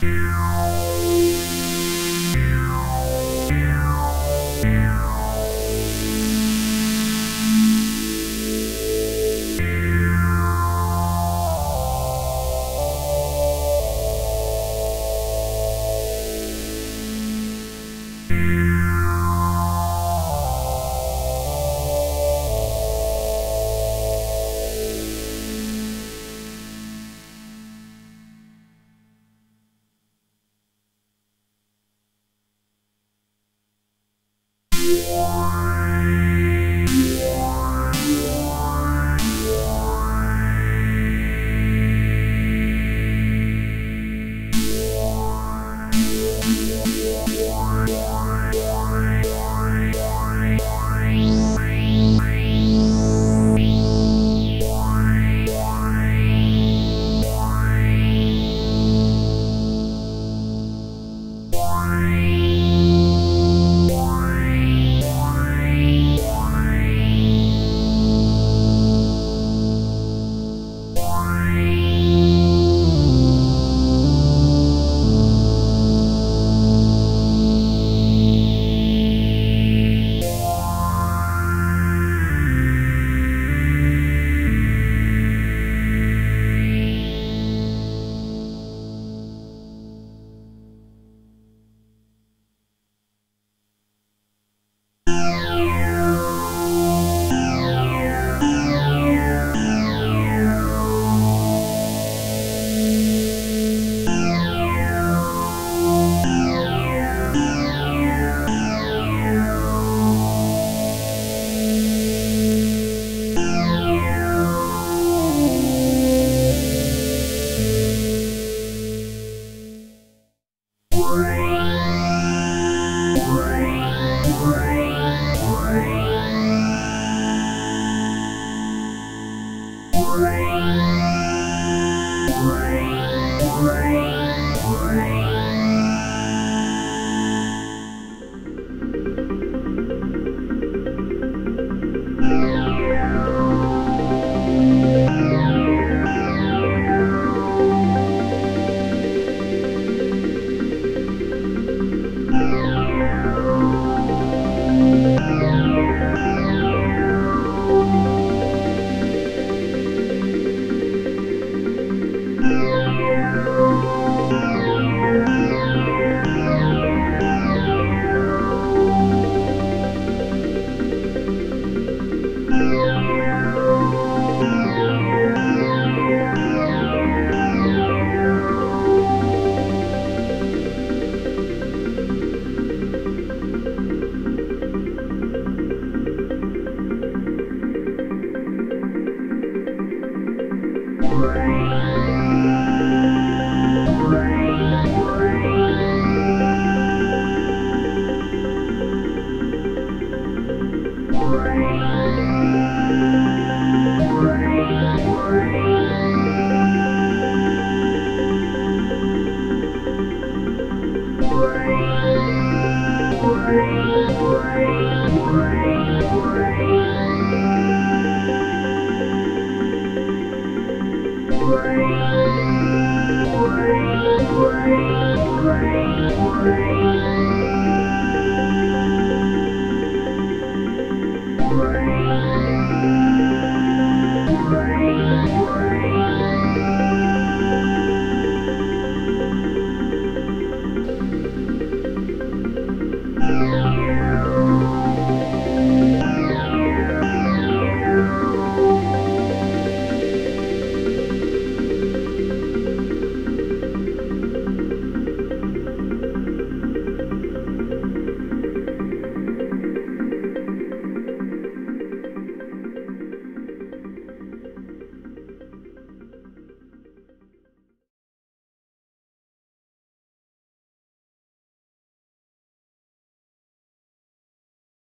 Yeah. Música Right. Bye. Thank you.